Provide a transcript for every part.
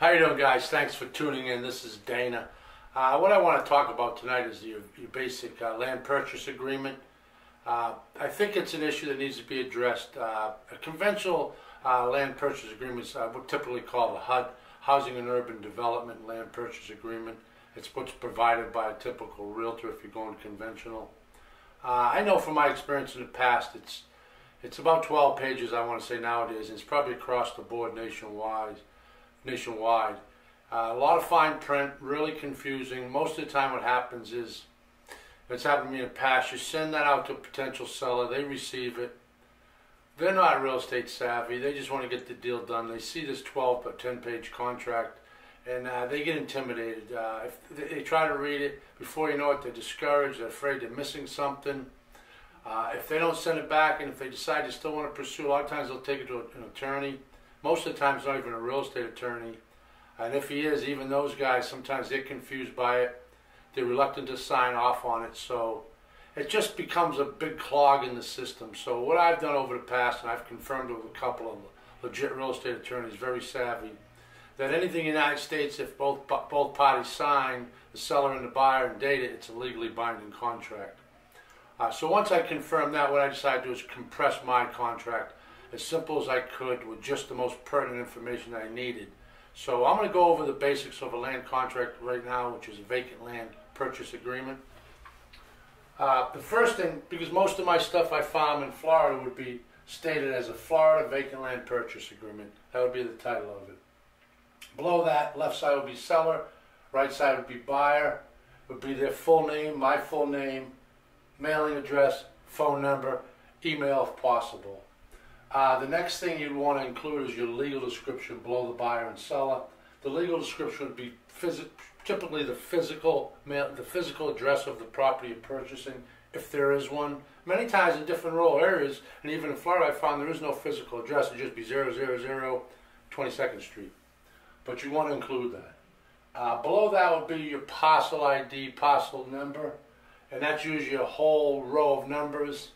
How you doing, guys? Thanks for tuning in. This is Dana. Uh, what I want to talk about tonight is your, your basic uh, land purchase agreement. Uh, I think it's an issue that needs to be addressed. Uh, a conventional uh, land purchase agreement is uh, typically called a HUD, Housing and Urban Development Land Purchase Agreement. It's what's provided by a typical realtor if you're going conventional. I know from my experience in the past, it's it's about 12 pages, I want to say nowadays, and it's probably across the board nationwide nationwide. Uh, a lot of fine print, really confusing. Most of the time, what happens is, it's happened to me in the past, you send that out to a potential seller, they receive it. They're not real estate savvy, they just want to get the deal done. They see this 12 or 10 page contract and uh, they get intimidated. Uh, if they try to read it, before you know it, they're discouraged, they're afraid they're missing something. Uh, if they don't send it back and if they decide they still want to pursue, a lot of times they'll take it to an attorney most of the time, it's not even a real estate attorney. And if he is, even those guys, sometimes they're confused by it. They're reluctant to sign off on it. So it just becomes a big clog in the system. So what I've done over the past, and I've confirmed with a couple of legit real estate attorneys, very savvy, that anything in the United States, if both both parties sign, the seller and the buyer, and date it, it's a legally binding contract. Uh, so once I confirm that, what I decided to do is compress my contract as simple as I could with just the most pertinent information I needed. So I'm going to go over the basics of a land contract right now, which is a vacant land purchase agreement. Uh, the first thing, because most of my stuff I farm in Florida would be stated as a Florida vacant land purchase agreement. That would be the title of it. Below that, left side would be seller, right side would be buyer, would be their full name, my full name, mailing address, phone number, email if possible. Uh, the next thing you'd want to include is your legal description below the buyer and seller. The legal description would be typically the physical the physical address of the property you're purchasing, if there is one. Many times in different rural areas, and even in Florida, I found there is no physical address. It just be 000 22nd Street. But you want to include that. Uh, below that would be your parcel ID, parcel number, and that's usually a whole row of numbers.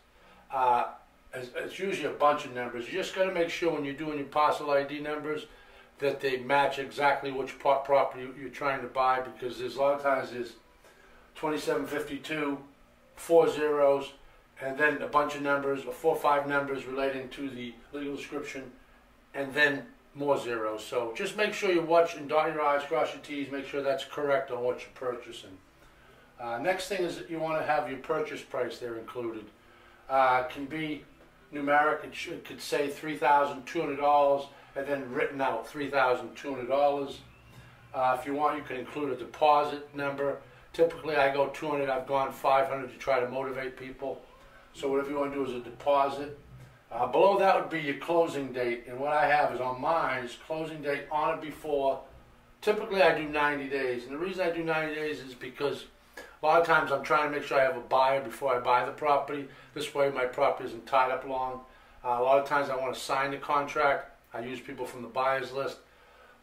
Uh, it's usually a bunch of numbers. You just got to make sure when you're doing your parcel ID numbers that they match exactly which property you're trying to buy because there's a lot of times there's 2752, four zeros, and then a bunch of numbers or four or five numbers relating to the legal description, and then more zeros. So just make sure you watch and dot your I's, cross your T's, make sure that's correct on what you're purchasing. Uh, next thing is that you want to have your purchase price there included. Uh, can be numeric, it should, could say $3,200 and then written out $3,200. Uh, if you want, you can include a deposit number. Typically, I go 200, I've gone 500 to try to motivate people. So whatever you want to do is a deposit. Uh, below that would be your closing date, and what I have is on mine is closing date on or before. Typically, I do 90 days, and the reason I do 90 days is because a lot of times I'm trying to make sure I have a buyer before I buy the property. This way my property isn't tied up long. Uh, a lot of times I want to sign the contract. I use people from the buyer's list.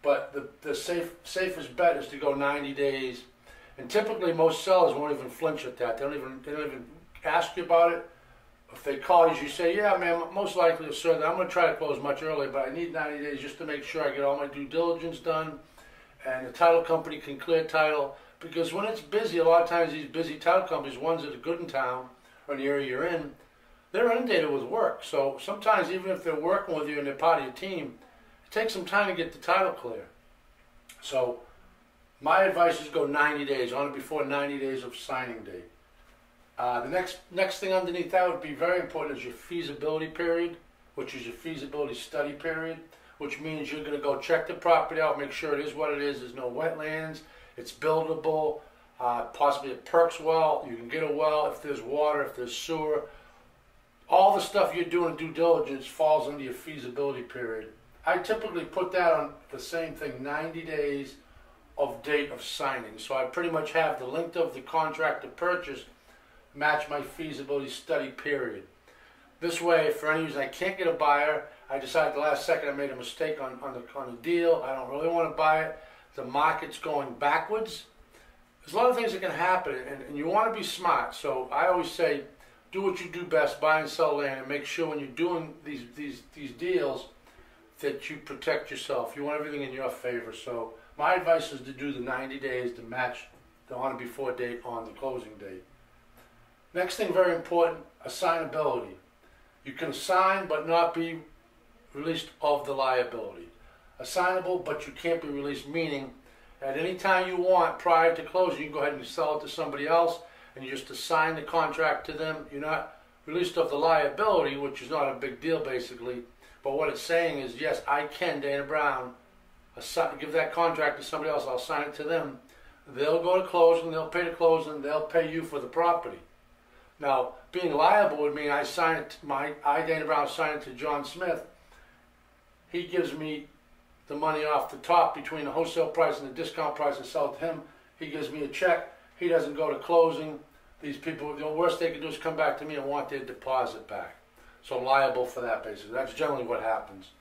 But the, the safe, safest bet is to go 90 days. And typically most sellers won't even flinch at that. They don't even, they don't even ask you about it. If they call you, you say, yeah, man, most likely, sir, I'm going to try to close much earlier, but I need 90 days just to make sure I get all my due diligence done and the title company can clear title because when it's busy, a lot of times these busy title companies, ones that are good in town or the area you're in, they're inundated with work. So sometimes even if they're working with you and they're part of your team, it takes some time to get the title clear. So my advice is go 90 days, on it before 90 days of signing date. Uh, the next next thing underneath that would be very important is your feasibility period, which is your feasibility study period, which means you're going to go check the property out, make sure it is what it is. There's no wetlands, it's buildable. Uh, possibly it perks well. You can get a well if there's water, if there's sewer. All the stuff you're doing due diligence falls under your feasibility period. I typically put that on the same thing, 90 days of date of signing. So I pretty much have the length of the contract to purchase match my feasibility study period. This way, for any reason I can't get a buyer, I decided the last second I made a mistake on, on, the, on the deal. I don't really want to buy it the market's going backwards. There's a lot of things that can happen, and, and you want to be smart. So I always say, do what you do best, buy and sell land, and make sure when you're doing these these these deals, that you protect yourself. You want everything in your favor. So my advice is to do the 90 days to match the on and before date on the closing date. Next thing, very important, assignability. You can assign but not be released of the liability. Assignable, but you can't be released, meaning at any time you want prior to closing, you can go ahead and sell it to somebody else and you just assign the contract to them. You're not released of the liability, which is not a big deal basically. But what it's saying is, yes, I can, Dana Brown, assign, give that contract to somebody else. I'll sign it to them. They'll go to closing, they'll pay the closing, they'll pay you for the property. Now, being liable would mean I sign it, my, I, Dana Brown, sign it to John Smith. He gives me the money off the top between the wholesale price and the discount price and sell it to him. He gives me a check. He doesn't go to closing. These people, the worst they can do is come back to me and want their deposit back. So I'm liable for that basically. That's generally what happens.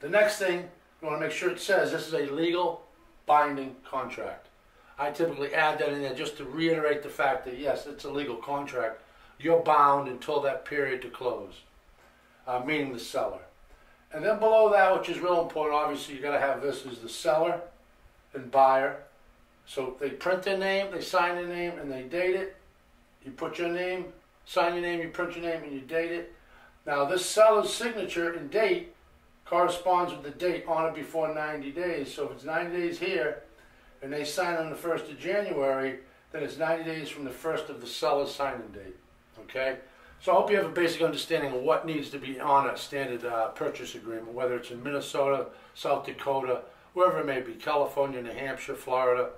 The next thing, you want to make sure it says this is a legal binding contract. I typically add that in there just to reiterate the fact that yes, it's a legal contract. You're bound until that period to close, uh, meaning the seller. And then below that, which is real important, obviously you got to have this as the seller and buyer. So they print their name, they sign their name, and they date it. You put your name, sign your name, you print your name, and you date it. Now this seller's signature and date corresponds with the date on it before 90 days. So if it's 90 days here, and they sign on the 1st of January, then it's 90 days from the first of the seller's signing date. Okay? So I hope you have a basic understanding of what needs to be on a standard uh, purchase agreement, whether it's in Minnesota, South Dakota, wherever it may be, California, New Hampshire, Florida.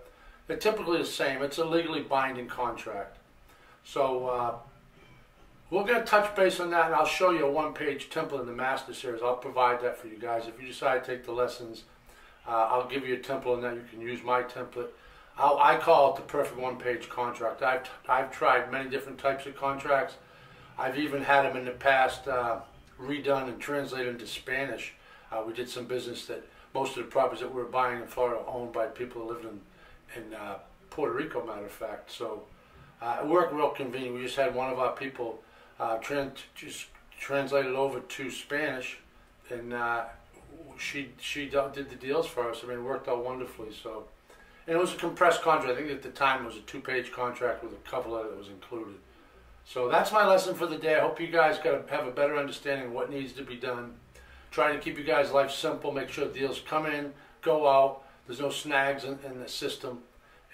They're typically the same. It's a legally binding contract. So uh, we're going to touch base on that, and I'll show you a one-page template in the Master Series. I'll provide that for you guys. If you decide to take the lessons, uh, I'll give you a template, and then you can use my template. I'll, I call it the perfect one-page contract. I've, I've tried many different types of contracts. I've even had them in the past uh, redone and translated into Spanish. Uh, we did some business that most of the properties that we were buying in Florida are owned by people who lived in, in uh, Puerto Rico, matter of fact. So uh, it worked real convenient. We just had one of our people uh, just translated over to Spanish, and uh, she she did the deals for us. I mean, it worked out wonderfully. So, and it was a compressed contract. I think at the time it was a two-page contract with a cover letter that was included. So that's my lesson for the day. I hope you guys got to have a better understanding of what needs to be done. Trying to keep you guys' life simple. Make sure deals come in, go out. There's no snags in, in the system.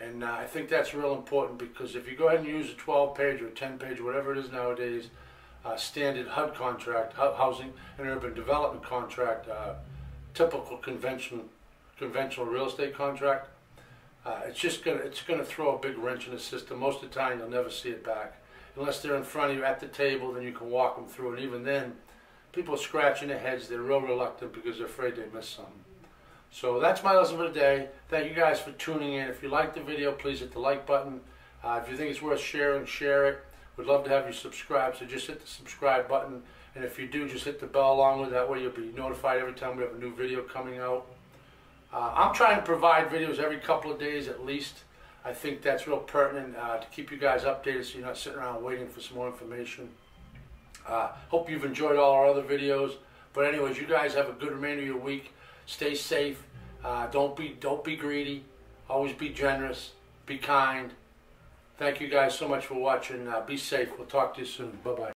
And uh, I think that's real important because if you go ahead and use a 12 page or a 10 page, whatever it is nowadays, uh, standard HUD contract, housing and urban development contract, uh, typical convention, conventional real estate contract, uh, it's just gonna it's gonna throw a big wrench in the system. Most of the time, you'll never see it back unless they're in front of you at the table. Then you can walk them through, and even then, people are scratching their heads. They're real reluctant because they're afraid they missed something. So that's my lesson for today. Thank you guys for tuning in. If you like the video, please hit the like button. Uh, if you think it's worth sharing, share it. We'd love to have you subscribe, so just hit the subscribe button. And if you do, just hit the bell along with that way you'll be notified every time we have a new video coming out. Uh, I'm trying to provide videos every couple of days at least. I think that's real pertinent uh, to keep you guys updated so you're not sitting around waiting for some more information. Uh, hope you've enjoyed all our other videos. But anyways, you guys have a good remainder of your week. Stay safe. Uh, don't be don't be greedy. Always be generous. Be kind. Thank you guys so much for watching. Uh, be safe. We'll talk to you soon. Bye bye.